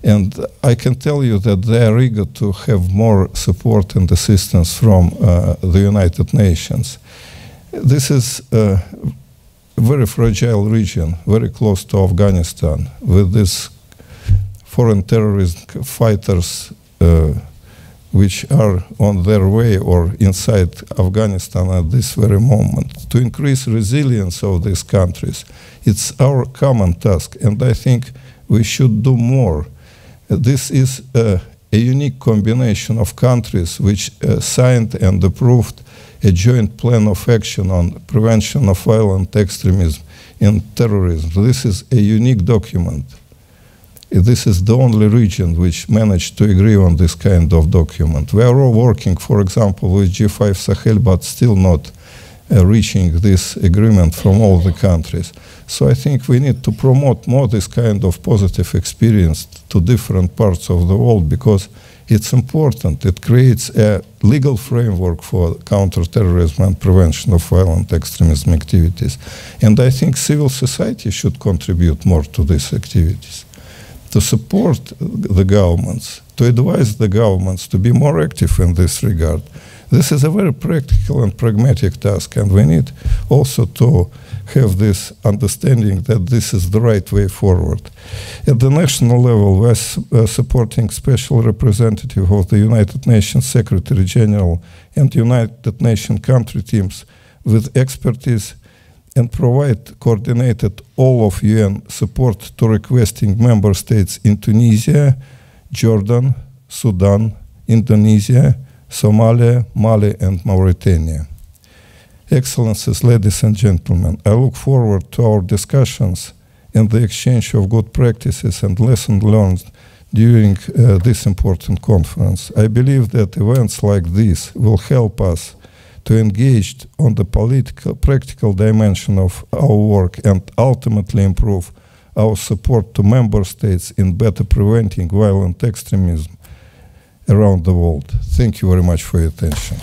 And I can tell you that they are eager to have more support and assistance from uh, the United Nations. This is a very fragile region, very close to Afghanistan, with these foreign terrorist fighters uh, which are on their way or inside Afghanistan at this very moment. To increase resilience of these countries, it's our common task, and I think we should do more this is a, a unique combination of countries which uh, signed and approved a joint plan of action on prevention of violent extremism and terrorism. This is a unique document. This is the only region which managed to agree on this kind of document. We are all working, for example, with G5 Sahel, but still not uh, reaching this agreement from all the countries. So I think we need to promote more this kind of positive experience to different parts of the world because it's important. It creates a legal framework for counterterrorism and prevention of violent extremism activities. And I think civil society should contribute more to these activities, to support the governments, to advise the governments to be more active in this regard. This is a very practical and pragmatic task, and we need also to have this understanding that this is the right way forward. At the national level, we're uh, supporting special representative of the United Nations Secretary General and United Nations country teams with expertise and provide coordinated all of UN support to requesting member states in Tunisia, Jordan, Sudan, Indonesia, Somalia, Mali, and Mauritania. Excellencies, ladies and gentlemen, I look forward to our discussions and the exchange of good practices and lessons learned during uh, this important conference. I believe that events like this will help us to engage on the political, practical dimension of our work and ultimately improve our support to member states in better preventing violent extremism around the world. Thank you very much for your attention.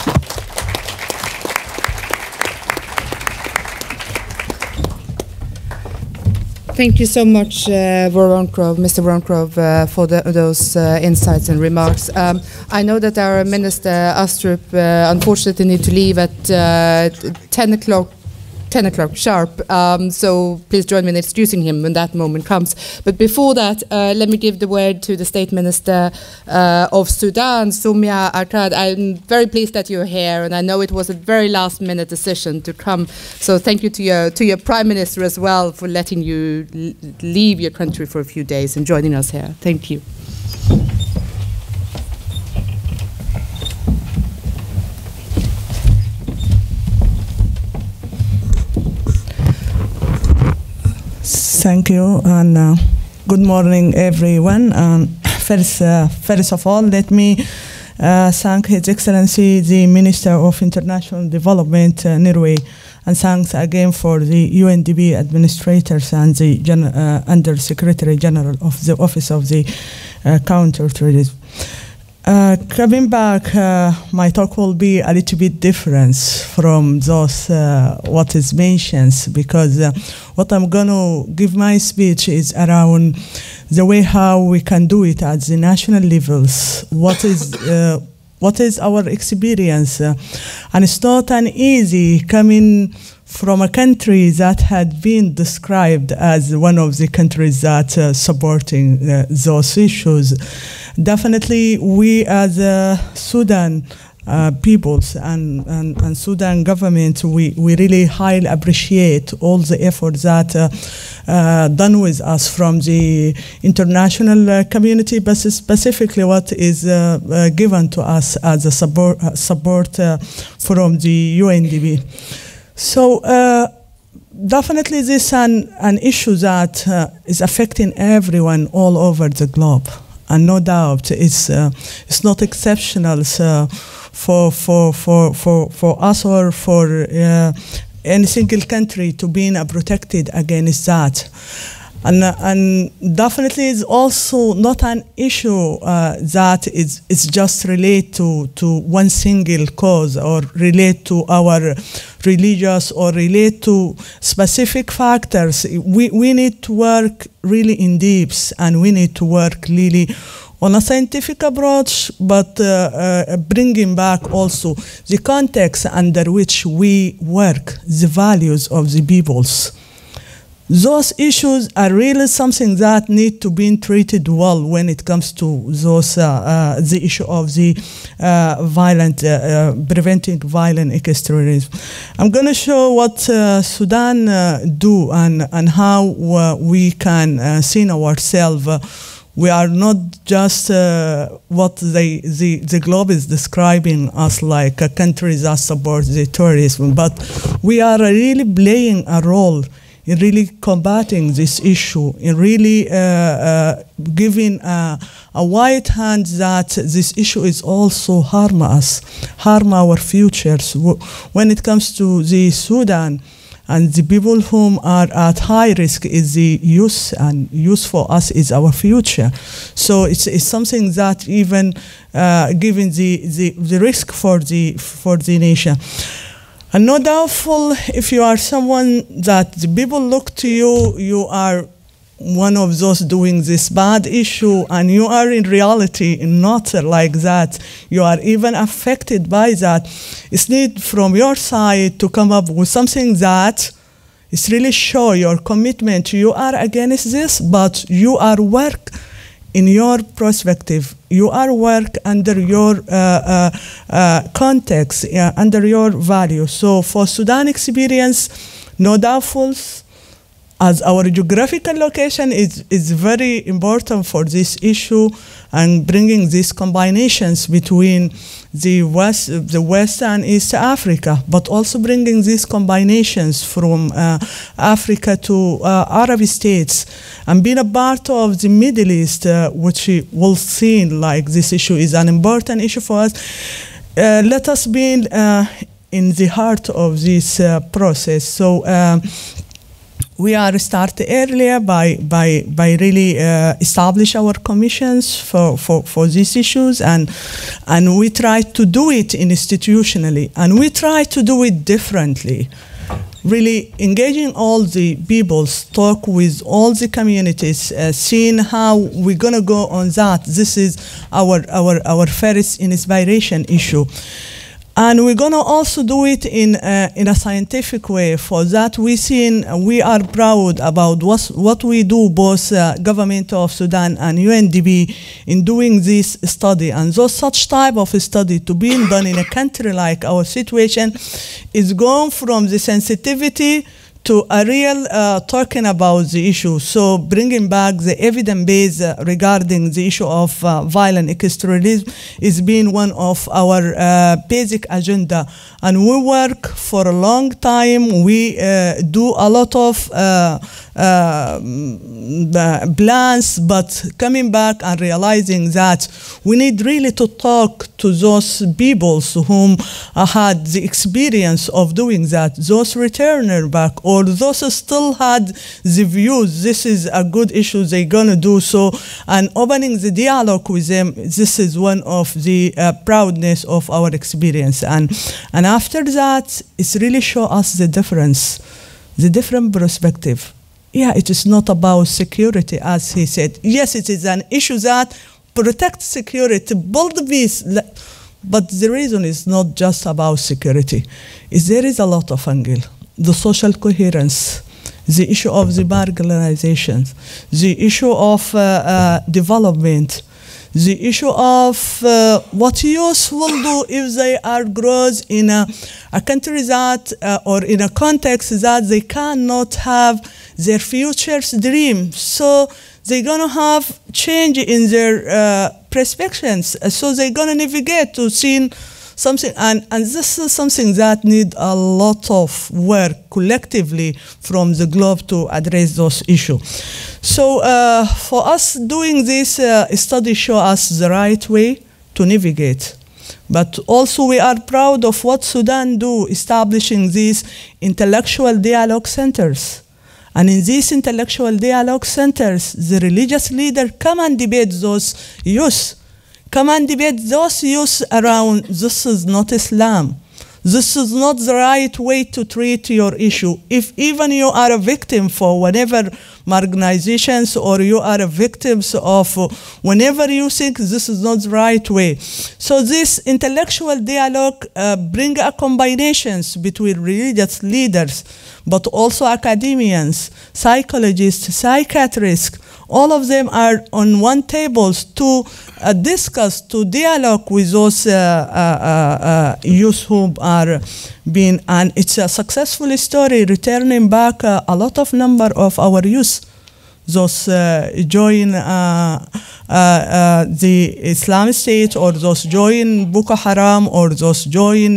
Thank you so much, uh, Mr. Voronkov, uh, for the, those uh, insights and remarks. Um, I know that our Minister Astrup uh, unfortunately need to leave at uh, 10 o'clock 10 o'clock sharp. Um, so please join me in introducing him when that moment comes. But before that, uh, let me give the word to the State Minister uh, of Sudan, Somia Artad. I'm very pleased that you're here, and I know it was a very last minute decision to come. So thank you to your, to your Prime Minister as well for letting you leave your country for a few days and joining us here. Thank you. Thank you, and uh, good morning, everyone. Um, first, uh, first of all, let me uh, thank His Excellency the Minister of International Development, uh, Norway, and thanks again for the UNDP administrators and the Gen uh, Under Secretary General of the Office of the uh, Counterterrorism. Uh, coming back, uh, my talk will be a little bit different from those uh, what is mentioned because uh, what I'm going to give my speech is around the way how we can do it at the national levels. What is uh, what is our experience, and it's not an easy coming from a country that had been described as one of the countries that uh, supporting uh, those issues. Definitely, we as uh, Sudan uh, peoples and, and, and, Sudan government, we, we really highly appreciate all the efforts that uh, uh, done with us from the international uh, community, but specifically what is uh, uh, given to us as a support, support from the UNDP. So definitely this is an, an issue that is affecting everyone all over the globe and no doubt it's it's not exceptional so for for for for for us or for uh, any single country to be protected against that. And, uh, and definitely it's also not an issue uh, that is, is just related to, to one single cause or relate to our religious or relate to specific factors. We, we need to work really in depth and we need to work really on a scientific approach, but uh, uh, bringing back also the context under which we work, the values of the peoples those issues are really something that need to be treated well when it comes to those uh, uh, the issue of the uh, violent uh, preventing violent extremism. I'm going to show what Sudan do and and how we can see ourselves. We are not just what they, the, the globe is describing us like a country that supports the terrorism, but we are really playing a role in really combating this issue, in really uh, uh, giving a, a white hand that this issue is also harm us, harm our futures. When it comes to the Sudan, and the people whom are at high risk is the youth and youth for us is our future. So it's, it's something that even uh, given the, the, the risk for the for the nation. And no doubtful if you are someone that the people look to you, you are one of those doing this bad issue, and you are in reality not like that. You are even affected by that. It's need from your side to come up with something that It's really show your commitment. You are against this, but you are work in your perspective. You are work under your uh, uh, uh, context, uh, under your value. So for Sudan experience, no doubtfuls, as our geographical location is, is very important for this issue and bringing these combinations between the west, the west and east Africa, but also bringing these combinations from uh, Africa to uh, Arab states and being a part of the Middle East, uh, which will seem like this issue is an important issue for us. Uh, let us be uh, in the heart of this uh, process. So. Um, we are start earlier by by by really uh, establish our commissions for, for, for these issues and and we try to do it institutionally and we try to do it differently. Really engaging all the peoples talk with all the communities uh, seeing how we're going to go on that. This is our our our first inspiration issue and we're going to also do it in, uh, in a scientific way. For that, we seen, we are proud about what, what we do, both uh, government of Sudan and UNDP, in doing this study. And those such type of study to be done in a country like our situation is going from the sensitivity to a real uh, talking about the issue. So bringing back the evidence base uh, regarding the issue of uh, violent extremism is being one of our uh, basic agenda. And we work for a long time. We uh, do a lot of uh, plans, but coming back and realizing that we need really to talk to those people whom had the experience of doing that, those returner back or those still had the views this is a good issue they're going to do so and opening the dialogue with them this is one of the uh, proudness of our experience. And and after that it's really show us the difference the different perspective yeah it is not about security as he said. Yes it is an issue that protects security build peace but the reason is not just about security. Is there is a lot of angle. The social coherence, the issue of the marginalization, the issue of uh, uh, development, the issue of uh, what youth will do if they are grows in a, a country that uh, or in a context that they cannot have their future's dream. So they're gonna have change in their uh, perspectives. So they're gonna navigate to see something and, and this is something that need a lot of work collectively from the globe to address those issues so uh, for us doing this uh, study show us the right way to navigate. But also we are proud of what sudan do establishing these intellectual dialogue centers. And in these intellectual dialogue centers the religious leader come and debate those youth come and debate those youth around this is not Islam. This is not the right way to treat your issue. If even you are a victim for whatever marginalizations or you are a victims of whenever you think this is not the right way. So this intellectual dialogue uh, bring a combinations between religious leaders, but also academians, psychologists, psychiatrists, all of them are on one table to uh, discuss, to dialogue with those uh, uh, uh youth who are being, and it's a successful story, returning back uh, a lot of number of our youth those uh, join uh, uh, uh, the Islamic State or those join Boko Haram or those join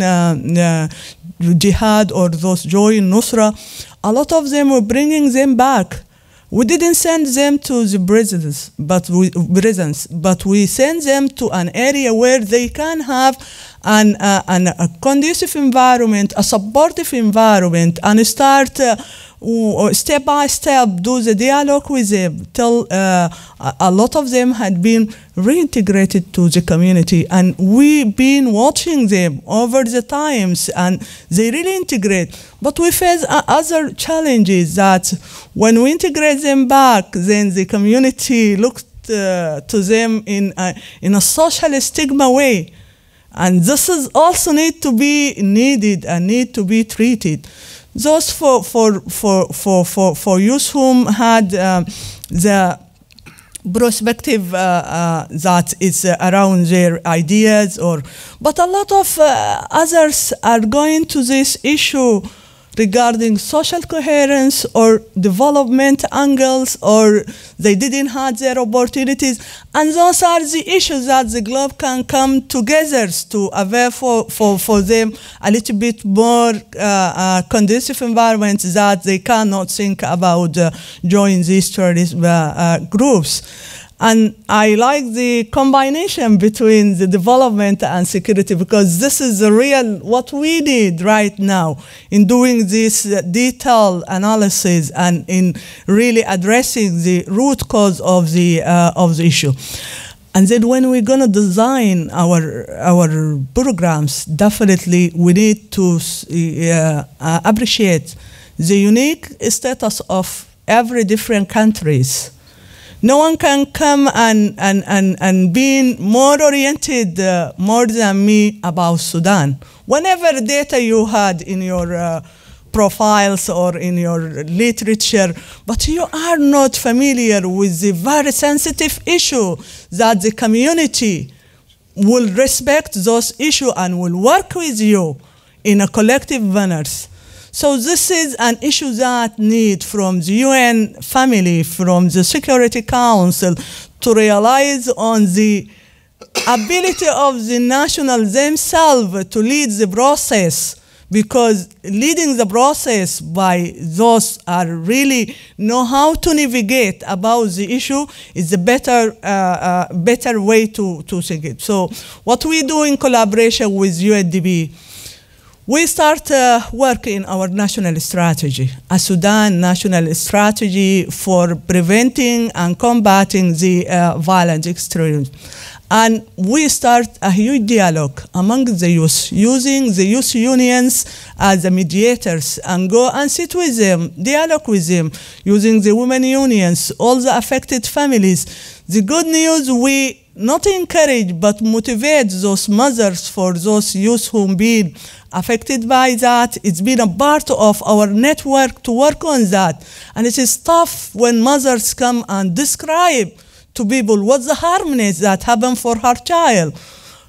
jihad or those join Nusra, a lot of them were bringing them back we didn't send them to the prisons, but we, prisons, but we send them to an area where they can have an, uh, a conducive environment, a supportive environment, and start uh, step by step do the dialogue with them till uh, a lot of them had been reintegrated to the community and we've been watching them over the times and they really integrate. But we face uh, other challenges that when we integrate them back then the community looks uh, to them in a, in a social stigma way and this is also need to be needed and need to be treated. Those for, for, for, for, for, for youth whom had um, the perspective uh, uh, that is uh, around their ideas or but a lot of uh, others are going to this issue regarding social coherence or development angles or they didn't have their opportunities. And those are the issues that the globe can come together to avail for, for, for them a little bit more uh, uh, conducive environment that they cannot think about uh, joining these terrorist uh, uh, groups and I like the combination between the development and security because this is the real what we need right now in doing this detailed analysis and in really addressing the root cause of the uh, of the issue. And then when we're going to design our our programs, definitely we need to uh, appreciate the unique status of every different countries no one can come and, and, and, and being more oriented uh, more than me about Sudan. Whenever data you had in your uh, profiles or in your literature, but you are not familiar with the very sensitive issue that the community will respect those issues and will work with you in a collective manner. So this is an issue that need from the UN family, from the Security Council to realize on the ability of the national themselves to lead the process because leading the process by those are really know how to navigate about the issue is a better uh, uh, better way to, to think it. So what we do in collaboration with UNDP we start uh, work in our national strategy, a Sudan national strategy for preventing and combating the uh, violent extremism. And we start a huge dialogue among the youth, using the youth unions as the mediators and go and sit with them, dialogue with them, using the women unions, all the affected families. The good news, we not encourage but motivate those mothers for those youth who've been affected by that. It's been a part of our network to work on that. And it is tough when mothers come and describe to people what the harmness that happened for her child,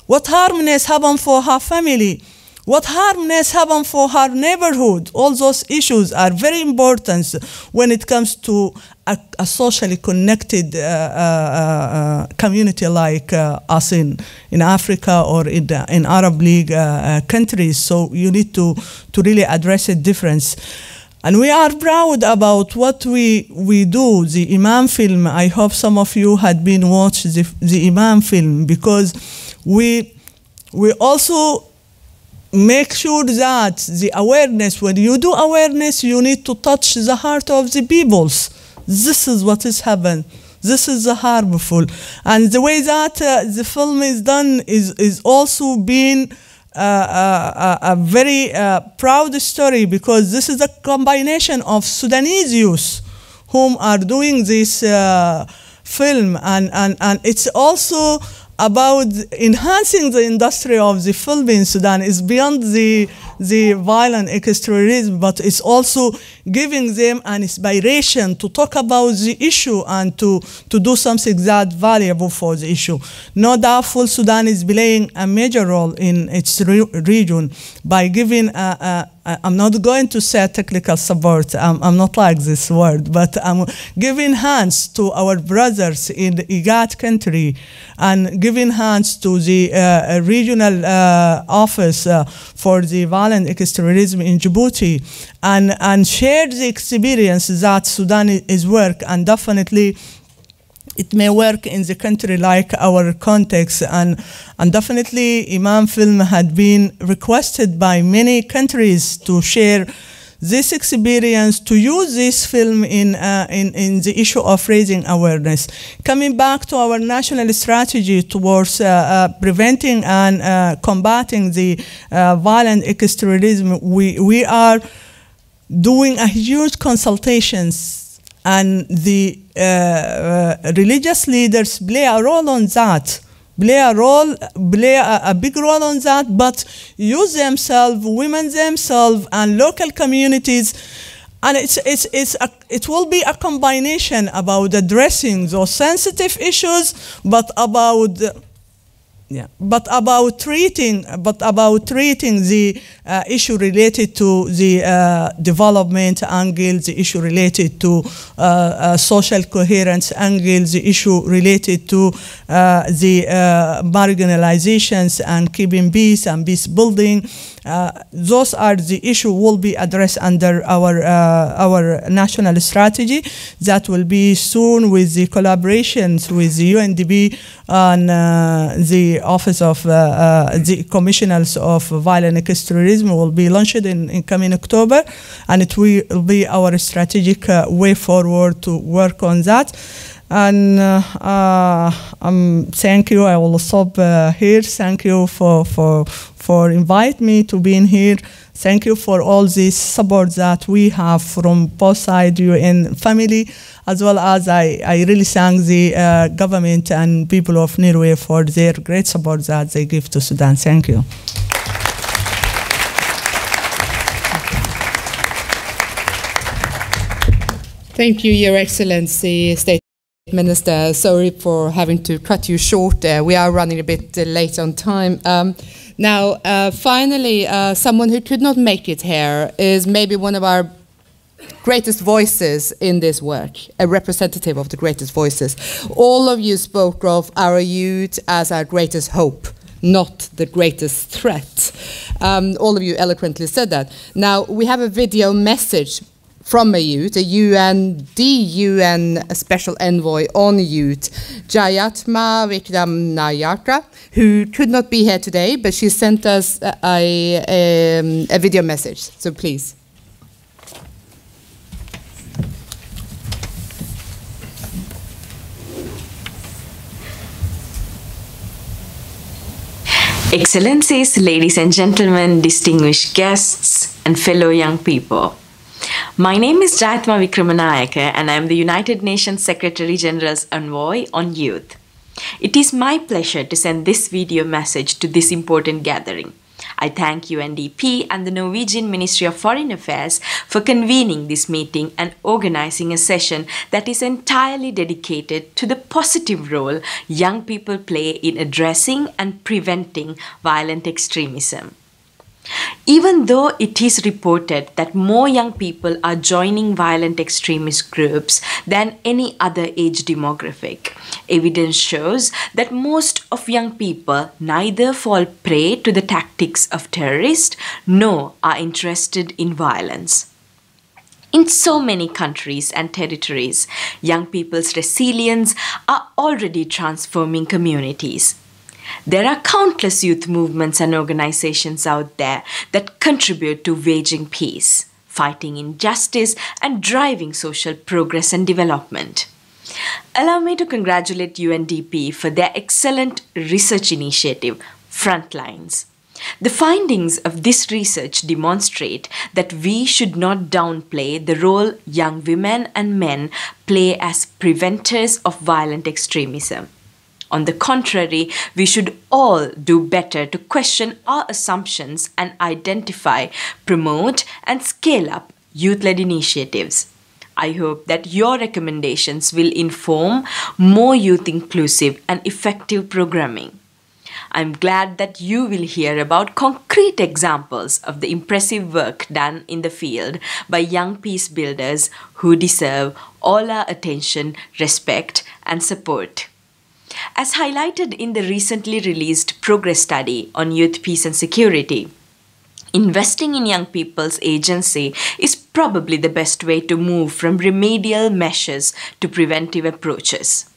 what harmness happened for her family, what harmness happened for her neighborhood. All those issues are very important when it comes to a, a socially connected uh, uh, uh, community like uh, us in, in Africa or in, in Arab League uh, uh, countries. So you need to, to really address a difference. And we are proud about what we, we do, the Imam film. I hope some of you had been watched the, the Imam film because we, we also make sure that the awareness, when you do awareness, you need to touch the heart of the peoples. This is what is happening. This is the harmful. And the way that uh, the film is done is, is also being uh, uh, a very uh, proud story because this is a combination of Sudanese youth whom are doing this uh, film and, and, and it's also about enhancing the industry of the film in Sudan is beyond the, the violent extremism, but it's also giving them an inspiration to talk about the issue and to, to do something that valuable for the issue. No doubt, full Sudan is playing a major role in its re region by giving a, a I'm not going to say technical support, I'm, I'm, not like this word, but I'm giving hands to our brothers in the IGAD country and giving hands to the uh, regional uh, office uh, for the violent extremism in Djibouti and, and share the experience that Sudan is work and definitely it may work in the country like our context and, and definitely Imam film had been requested by many countries to share this experience to use this film in, uh, in, in the issue of raising awareness. Coming back to our national strategy towards uh, uh, preventing and uh, combating the uh, violent extremism, we, we are doing a huge consultations and the uh, uh, religious leaders play a role on that play a role, play a, a big role on that, but use themselves, women themselves, and local communities and it's, it's, it's a, it will be a combination about addressing those sensitive issues, but about yeah, but about treating, but about treating the uh, issue related to the uh, development angle, the issue related to uh, uh social coherence angle, the issue related to uh, the uh, marginalizations and keeping peace and peace building. those are the issue will be addressed under our our national strategy that will be soon with the collaborations with the UNDP and the Office of uh, uh, the Commissioners of Violent Extremism will be launched in, in coming October, and it will be our strategic uh, way forward to work on that. And um, thank you. I will stop here. Thank you for for for invite me to be in here. Thank you for all this support that we have from both sides, UN family, as well as I, I really thank the uh, government and people of Norway for their great support that they give to Sudan. Thank you. Thank you, Your Excellency, State Minister. Sorry for having to cut you short there. We are running a bit late on time. Um, now, uh, finally, uh, someone who could not make it here is maybe one of our greatest voices in this work, a representative of the greatest voices. All of you spoke of our youth as our greatest hope, not the greatest threat. Um, all of you eloquently said that. Now, we have a video message from youth, a UN, the UN Special Envoy on Youth, Jayathma Wickramanayake, who could not be here today, but she sent us a, a, um, a video message. So please. Excellencies, ladies and gentlemen, distinguished guests, and fellow young people. My name is Jayathma Wickramanayake and I am the United Nations Secretary General's Envoy on Youth. It is my pleasure to send this video message to this important gathering. I thank UNDP and the Norwegian Ministry of Foreign Affairs for convening this meeting and organizing a session that is entirely dedicated to the positive role young people play in addressing and preventing violent extremism. Even though it is reported that more young people are joining violent extremist groups than any other age demographic, evidence shows that most of young people neither fall prey to the tactics of terrorists nor are interested in violence. In so many countries and territories, young people's resilience are already transforming communities. There are countless youth movements and organizations out there that contribute to waging peace, fighting injustice, and driving social progress and development. Allow me to congratulate UNDP for their excellent research initiative, Frontlines. The findings of this research demonstrate that we should not downplay the role young women and men play as preventers of violent extremism. On the contrary, we should all do better to question our assumptions and identify, promote, and scale up youth led initiatives. I hope that your recommendations will inform more youth inclusive and effective programming. I'm glad that you will hear about concrete examples of the impressive work done in the field by young peace builders who deserve all our attention, respect, and support. As highlighted in the recently released Progress Study on Youth Peace and Security, Investing in young people's agency is probably the best way to move from remedial measures to preventive approaches.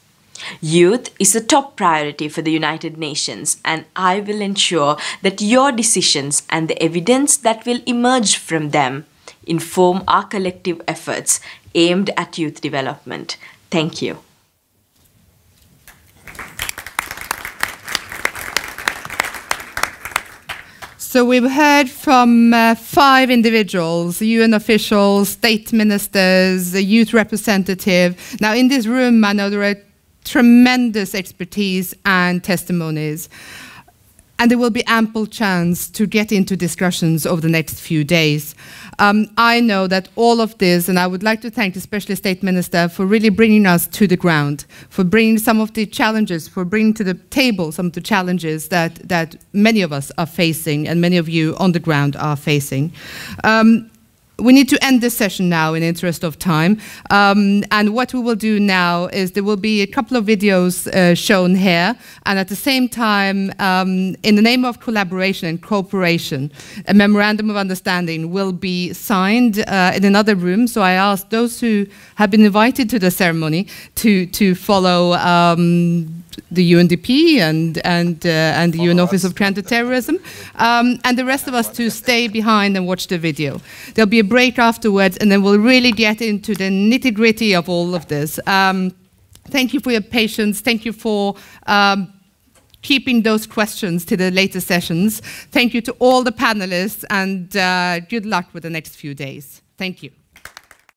Youth is a top priority for the United Nations, and I will ensure that your decisions and the evidence that will emerge from them inform our collective efforts aimed at youth development. Thank you. So we've heard from uh, five individuals, UN officials, state ministers, a youth representative. Now in this room, I know there are tremendous expertise and testimonies and there will be ample chance to get into discussions over the next few days. Um, I know that all of this, and I would like to thank especially State Minister for really bringing us to the ground, for bringing some of the challenges, for bringing to the table some of the challenges that, that many of us are facing and many of you on the ground are facing. Um, we need to end this session now in interest of time. Um, and what we will do now is there will be a couple of videos uh, shown here. And at the same time, um, in the name of collaboration and cooperation, a memorandum of understanding will be signed uh, in another room. So I ask those who have been invited to the ceremony to, to follow um, the UNDP and and uh, and the UN Office of Counterterrorism, um, and the rest of us to stay behind and watch the video. There'll be a break afterwards, and then we'll really get into the nitty gritty of all of this. Um, thank you for your patience. Thank you for. Um, keeping those questions to the later sessions. Thank you to all the panelists and uh, good luck with the next few days. Thank you.